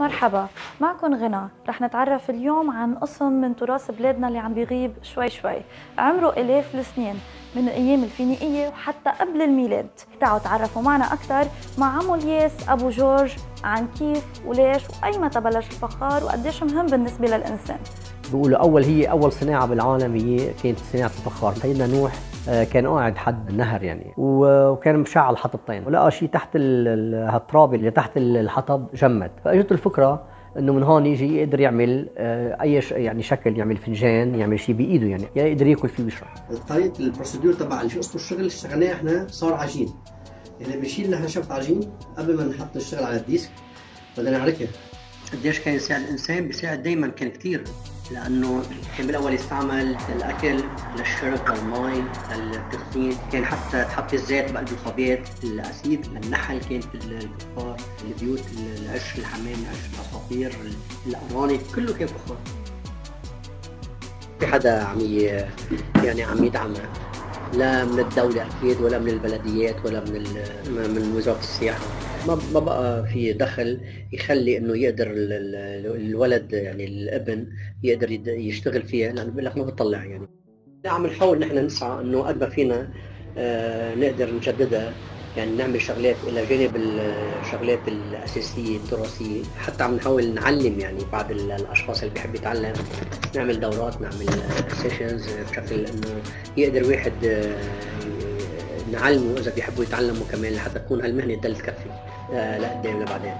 مرحبا معكم غنى. رح نتعرف اليوم عن قسم من تراث بلادنا اللي عم بيغيب شوي شوي. عمره آلاف السنين من الأيام الفينيقية وحتى قبل الميلاد. تعالوا تعرفوا معنا أكثر مع عمو الياس أبو جورج عن كيف وليش وأي متى بلش الفخار وقديش مهم بالنسبة للإنسان. بيقولوا أول هي أول صناعة بالعالم هي كانت صناعة الفخار. سيدنا نوح كان قاعد حد النهر يعني. وكان مشعل حطبتين ولقى شيء تحت التراب اللي تحت الحطب جمد. فاجته الفكرة إنه من هون يجي يقدر يعمل آه، أي يعني شكل يعمل فنجان يعمل شيء بإيده يعني. يقدر ياكل فيه ويشرب. طريقة البروسيدور تبع اللي قصته الشغل اشتغلناه إحنا صار عجين. يعني بنشيل نحن شفط عجين. قبل ما نحط الشغل على الديسك بدنا نعركه قديش كان يساعد الإنسان بيساعد دائما كان كثير لأنه كان بالأول يستعمل للاكل للشرب للمي للتسخين كان حتى تحط الزيت بقلب الخبيط الأسيد للنحل كانت البخار البيوت العش الحمام عش العصافير الأرانب كله كان بخار. في حدا عم يعني عم يدعمها لا من الدولة أكيد ولا من البلديات ولا من من وزارة السياحة. ما ما بقى في دخل يخلي إنه يقدر الولد يعني الابن يقدر يشتغل فيها. لأنه بيقول لك ما بتطلع يعني. عم نحاول نحن نسعى إنه قد ما فينا آه نقدر نجددها. يعني نعمل شغلات إلى جانب الشغلات الأساسية التراثيه حتى عم نحاول نعلم يعني بعض الأشخاص اللي بيحب يتعلم. نعمل دورات نعمل سيشنز بشكل إنه يقدر واحد آه، نعلمه إذا بيحبوا يتعلموا كمان لحتى تكون هالمهنة تضل تكفي آه، لقدام لبعدين.